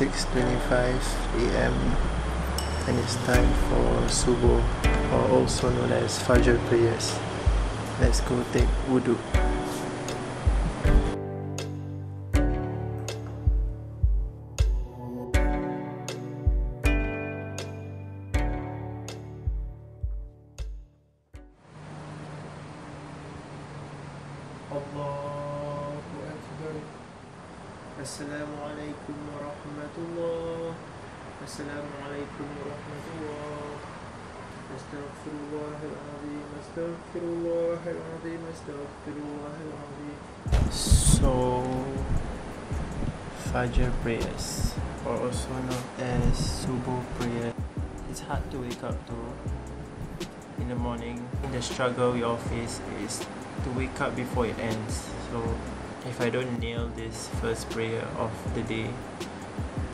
time now is 6.25 a.m. and it's time for Subuh or also known as Fajr prayers. Let's go take wudu. Assalamualaikum warahmatullah Assalamualaikum warahmatullah Astaghfirullahaladzim Astaghfirullahaladzim Astaghfirullahaladzim So Fajr prayers or also known as Subuh prayer It's hard to wake up to in the morning. The struggle we all face is to wake up before it ends. So if I don't nail this first prayer of the day,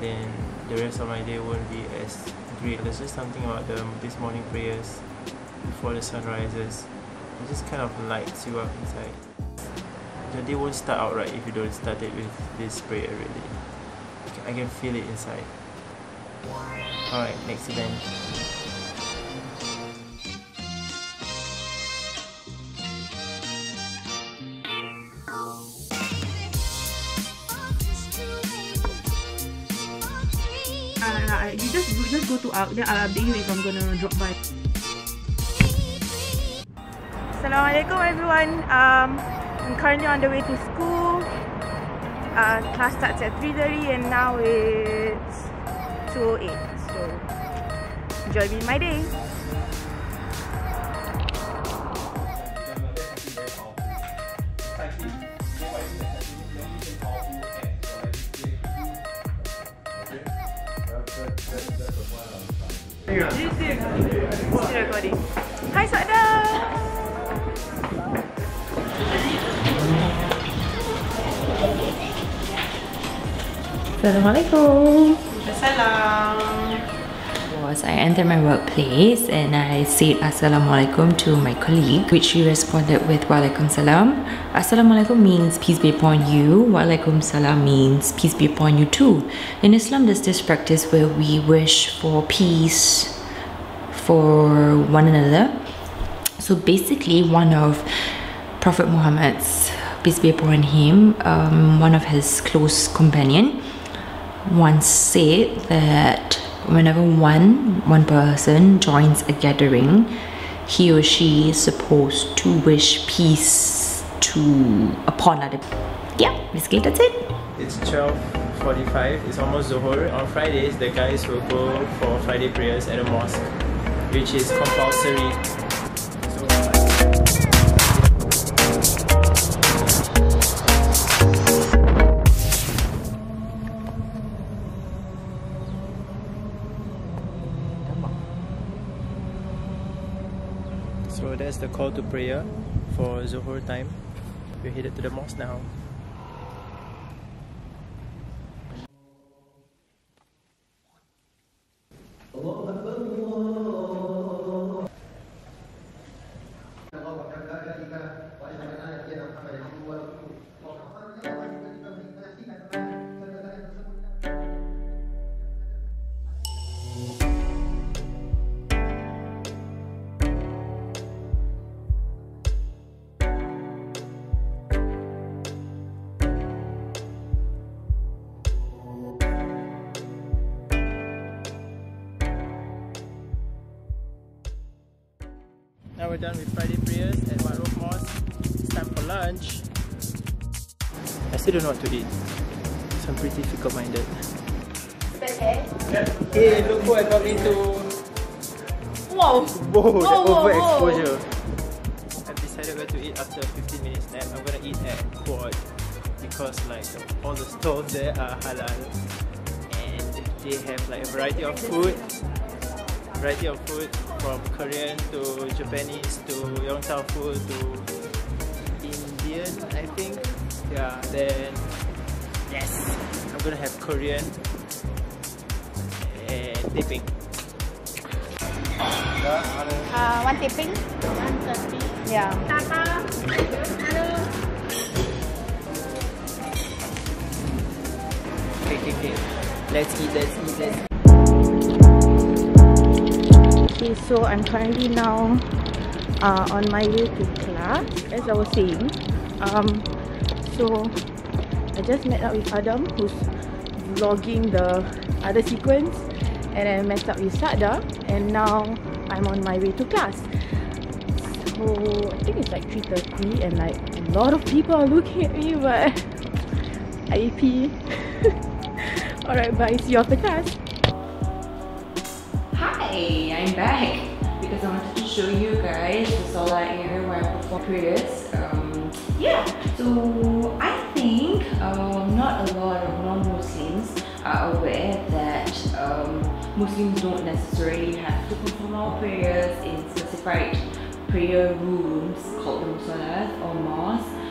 then the rest of my day won't be as great. There's just something about the this morning prayers before the sun rises. It just kind of lights you up inside. The day won't start out right if you don't start it with this prayer really. I can feel it inside. Alright, next event. Go to out then I'll update you if I'm gonna drop by. Assalamualaikum everyone. Um, I'm currently on the way to school. Uh, class starts at 3:30 and now it's 2:08. So enjoy me my day. Recording. Hi Sada. Assalamualaikum. Assalam. Was I entered my workplace and I said Assalamualaikum to my colleague, which she responded with Walaikum Salam. Assalamualaikum means peace be upon you. Walaikum Salam means peace be upon you too. In Islam, there's this practice where we wish for peace for one another. So basically, one of Prophet Muhammad's peace be upon him, um, one of his close companion, once said that whenever one one person joins a gathering, he or she is supposed to wish peace to upon other. Yeah, basically that's it. It's 12.45, it's almost Zuhur. On Fridays, the guys will go for Friday prayers at a mosque, which is compulsory. The call to prayer for Zuhur time. We're headed to the mosque now. We're done with Friday prayers at Wat Roof Mosque. It's time for lunch. I still don't know what to eat. So I'm pretty fickle minded. Hey, look who I got into. Wow. Whoa, the Whoa, whoa, overexposure. I've decided where to eat after a 15 minutes nap. I'm gonna eat at Quad because like all the stores there are halal and they have like a variety of food variety of food from Korean to Japanese to Yongtao food to Indian, I think. Yeah, then yes, I'm gonna have Korean and dipping. Uh, one tipping. One tipping. Yeah. Tata. Hello. okay, okay. Let's eat, let's eat, let's eat. Okay, so I'm currently now uh, on my way to class, as I was saying. Um, so I just met up with Adam, who's vlogging the other sequence, and I met up with Sada, and now I'm on my way to class. So I think it's like 3:30, and like a lot of people are looking at me, but IAP. Alright, bye. See you after class. Hi, I'm back because I wanted to show you guys the solar area where I perform prayers. Um, yeah, so I think um, not a lot of non-Muslims are aware that um, Muslims don't necessarily have to perform our prayers in specified prayer rooms called musallas or mosques.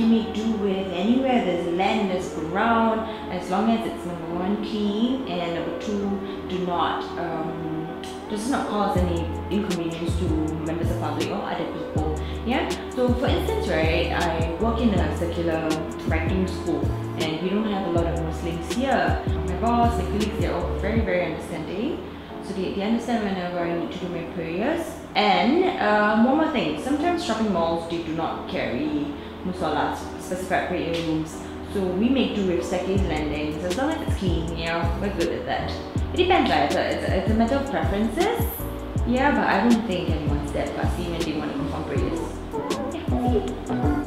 Can make do with anywhere there's land, there's ground, as long as it's number one clean and number two do not um, does not cause any inconvenience to members of public or other people. Yeah. So for instance, right, I work in a secular writing school and we don't have a lot of Muslims here. My boss, my colleagues, they're all very very understanding. So they, they understand whenever I need to do my prayers. And um, one more thing, sometimes shopping malls they do not carry musallas, specified prayer rooms. So we make do with staircase landings. As long as it's clean, yeah, we're good with that. It depends, right? It's a, it's a, it's a matter of preferences. Yeah, but I don't think anyone's that fussy when they want to perform prayers. Yeah,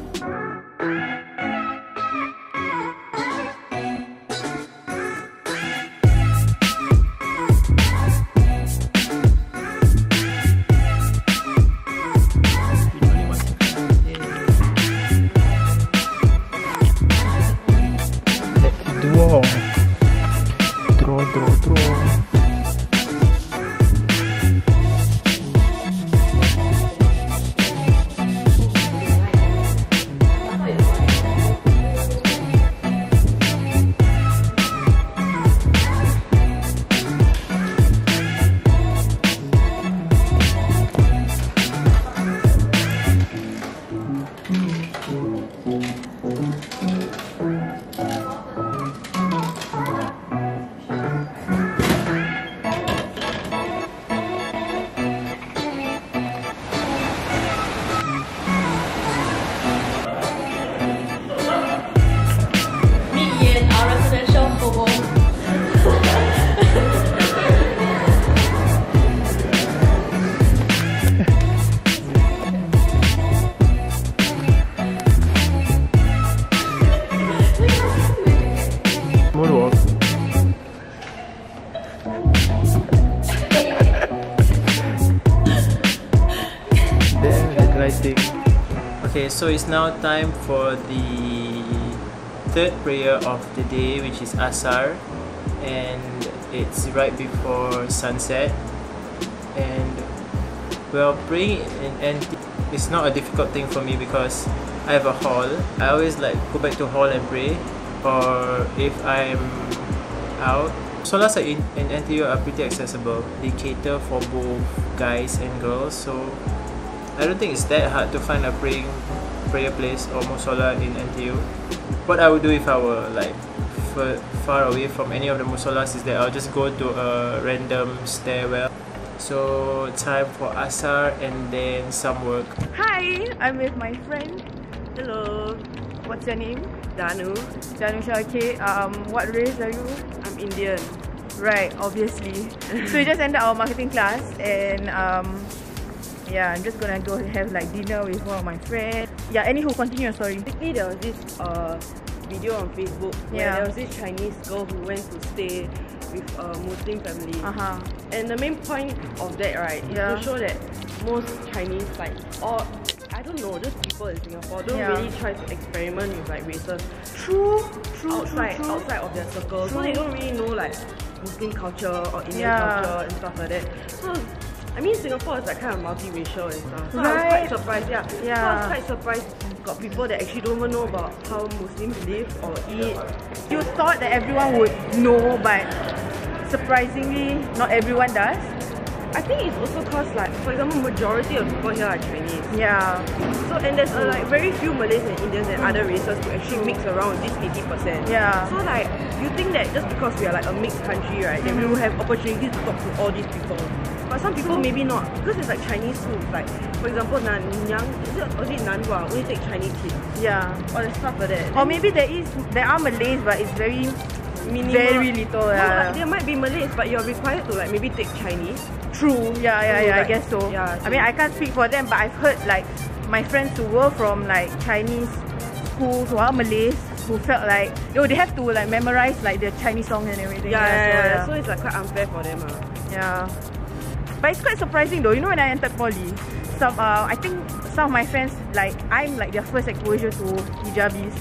Okay, so it's now time for the third prayer of the day, which is Asar, and it's right before sunset. And well, praying in NT is not a difficult thing for me because I have a hall. I always like go back to hall and pray, or if I'm out. Solas in, in NTU are pretty accessible. They cater for both guys and girls, so I don't think it's that hard to find a praying prayer place or musola in NTU. What I would do if I were like far away from any of the musolas is that I'll just go to a random stairwell. So time for asar and then some work. Hi, I'm with my friend. Hello. What's your name? Danu. Janusha. Okay. Um, what race are you? I'm Indian. Right, obviously. so we just ended our marketing class, and um, yeah, I'm just gonna go have like dinner with one of my friends. Yeah. Anywho, continue your story. Basically, there was this uh, video on Facebook where Yeah. there was this Chinese girl who went to stay with a Muslim family. Uh huh. And the main point of that, right, is Yeah. to show that most Chinese, like, or I don't know, just people in Singapore don't Yeah. really try to experiment with like races True. True. outside true, true. outside of their circle. So True. they don't really know like Muslim culture or Indian Yeah. culture and stuff like that. So I mean Singapore is like kind of multiracial and stuff. So I was quite surprised, yeah. So I was quite surprised got people that actually don't even know about how Muslims live or eat. You thought that everyone would know, but surprisingly, not everyone does. I think it's also cause like, for example, majority of people here are Chinese. Yeah. So and there's uh, like very few Malays and Indians and other races who actually mix around with this 80%. Yeah. So like you think that just because we are like a mixed country, right, then we will have opportunities to talk to all these people. But some people maybe not because it's like Chinese schools. Like for example, Nanyang is it or is it Nanhua only take Chinese kids Yeah. or the stuff like that. Or maybe there is there are Malays but it's very Minimal. very little. No, Yeah. like, there might be Malays, but you're required to like maybe take Chinese. True. Yeah, yeah, True, yeah. I guess so. yeah, I mean, I can't speak for them, but I've heard like my friends who were from like Chinese schools who are Malays who felt like oh they have to like memorize like the Chinese songs and everything. Yeah, yeah, so, yeah, So it's like quite unfair for them. Uh. Yeah. But it's quite surprising though. You know when I entered poly, some uh, I think some of my friends like I'm like their first exposure to hijabis.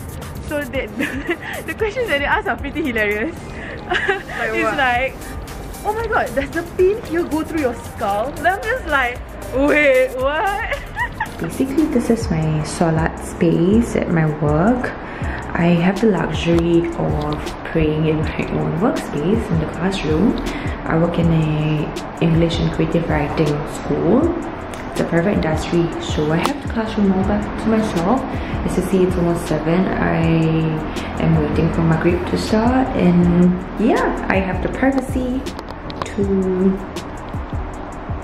So the the questions that they ask are pretty hilarious. it's what? like, oh my god, does the pin here go through your skull? And I'm just like, wait, what? Basically, this is my solat space at my work. I have the luxury of praying in my own workspace in the classroom. I work in a English and creative writing school. It's a private industry, so I have the classroom all back to myself. As you see, it's almost 7. I am waiting for my group to start and yeah, I have the privacy to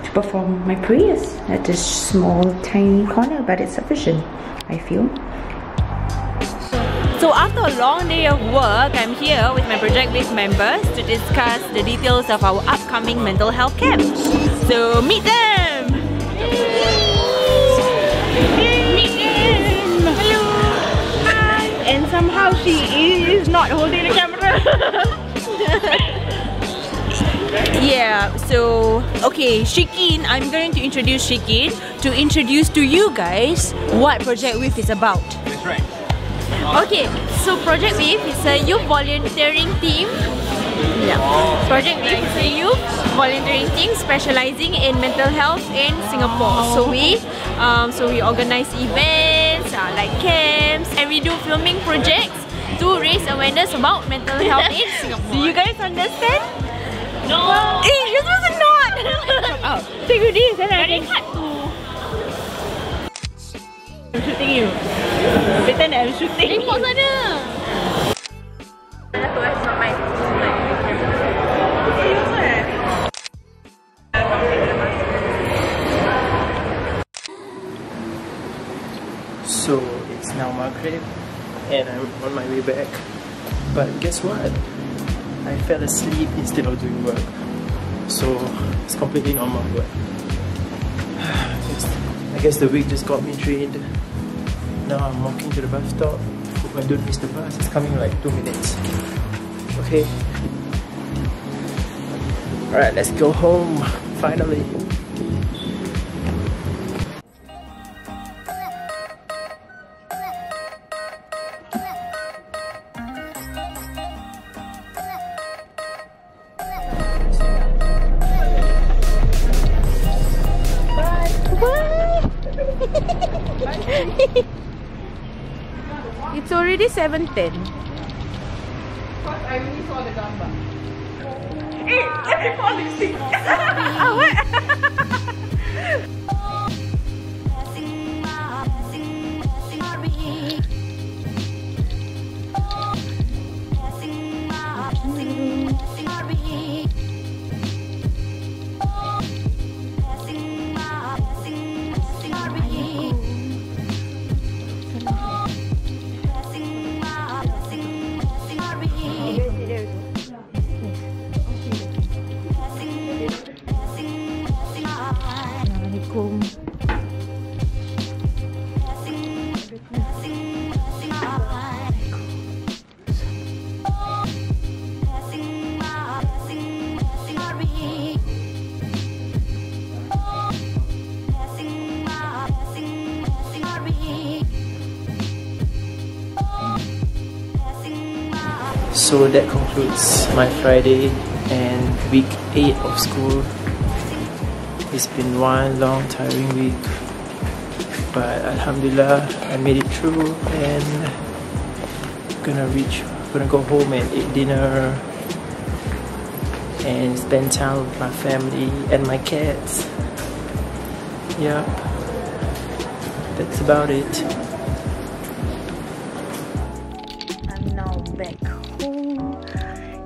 to perform my prayers at this small tiny corner but it's sufficient I feel So after a long day of work, I'm here with my project-based members to discuss the details of our upcoming mental health camp. So meet them! Meet them! Hello! Hi! And somehow she is not holding the camera. Yeah, so okay, Shikin, I'm going to introduce Shikin to introduce to you guys what Project Wave is about. Okay, so Project Wave is a youth volunteering team. Yeah. Project Wave is a youth volunteering team specializing in mental health in Singapore. So we, um, so we organize events uh, like camps, and we do filming projects to raise awareness about mental health in Singapore. Do you guys understand? No. Eh, you're supposed to not. oh, take this, then I can. hard to. I'm shooting you. Pretend that I'm shooting. Tengok sana. Satu eh, not mine. So it's now Maghrib and I'm on my way back. But guess what? I fell asleep instead of doing work. So it's completely normal but I guess, I guess the week just got me drained. Now I'm walking to the bus stop. Hope I don't miss the bus. It's coming in like two minutes. Okay. Alright, let's go home. Finally. It's already 7.10. Assalamualaikum. So that concludes my Friday and week 8 of school. It's been one long tiring week. But Alhamdulillah I made it through and gonna reach gonna go home and eat dinner and spend time with my family and my cats. Yep, that's about it. I'm now back home.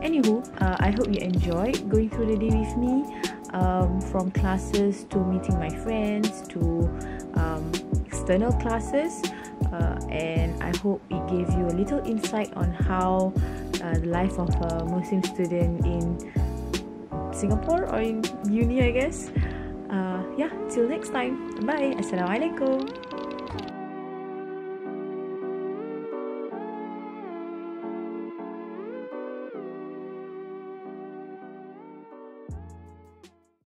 Anywho, uh, I hope you enjoyed going through the day with me. Um, from classes to meeting my friends to um, external classes. Uh, and I hope it gave you a little insight on how uh, the life of a Muslim student in Singapore or in uni I guess. Uh, yeah till next time. Bye. Assalamualaikum